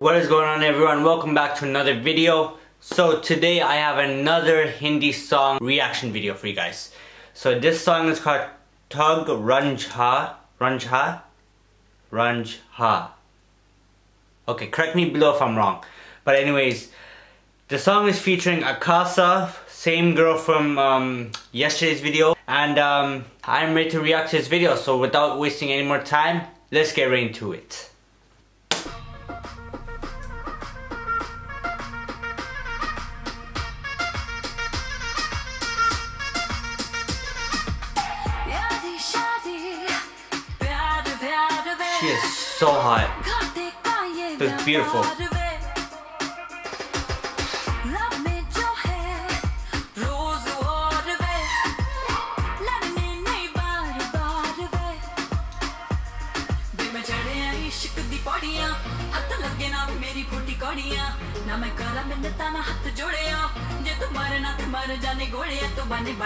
What is going on everyone? Welcome back to another video. So today I have another Hindi song reaction video for you guys. So this song is called Tug Ranjha. Ranjha? Ranjha. Okay, correct me below if I'm wrong. But anyways, the song is featuring Akasa, same girl from um, yesterday's video. And um, I'm ready to react to this video. So without wasting any more time, let's get right into it. She is so hot. That's beautiful.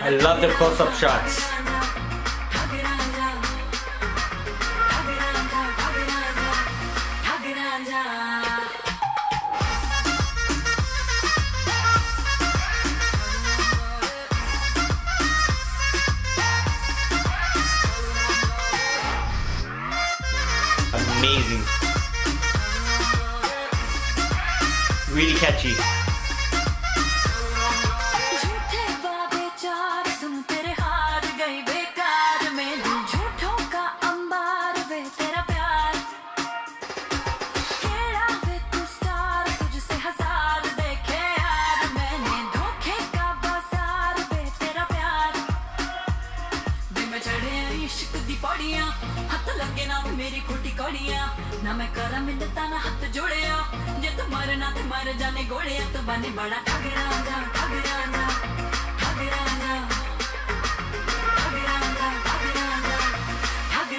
I love the close-up shots. Amazing. Really catchy. वे मैं चढ़े इश्क दी पौड़ियां हथ लगे ना मेरी खोटी कौड़ियां ना मैं करा मिन्नता ना हथ जोड़िया जे तू मरना ते मर जाने गोलियां तो बने बड़ा ठग रांझा ठग रांझा ठग रांझा ठग रांझा ठग रांझा ठग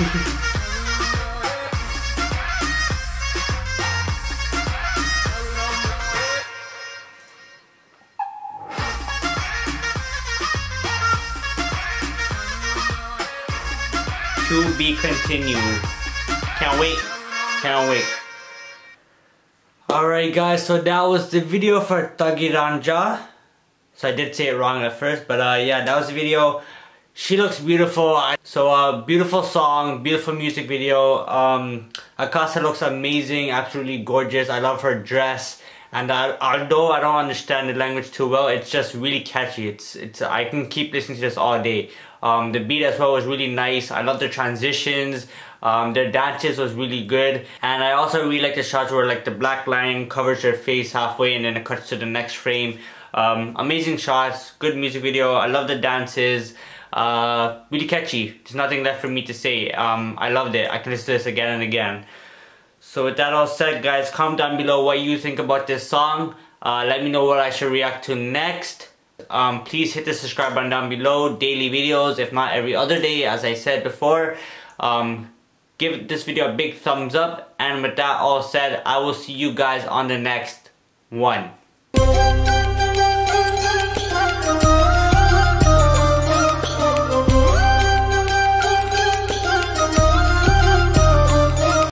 To be continued. Can't wait. Can't wait. Alright guys, so that was the video for Tagi Ranjha. So I did say it wrong at first, but uh, yeah, that was the video. She looks beautiful. So uh, beautiful song, beautiful music video. Um, Akasa looks amazing, absolutely gorgeous. I love her dress. And uh, although I don't understand the language too well, it's just really catchy. It's it's I can keep listening to this all day. Um, the beat as well was really nice. I love the transitions. Um, their dances was really good. And I also really like the shots where like the black line covers her face halfway and then it cuts to the next frame. Um, amazing shots, good music video. I love the dances. Uh, really catchy. There's nothing left for me to say. Um, I loved it. I can listen to this again and again. So with that all said guys, comment down below what you think about this song. Uh, let me know what I should react to next. Um, please hit the subscribe button down below. Daily videos, if not every other day, as I said before. Um, give this video a big thumbs up. And with that all said, I will see you guys on the next one.